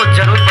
को जरूर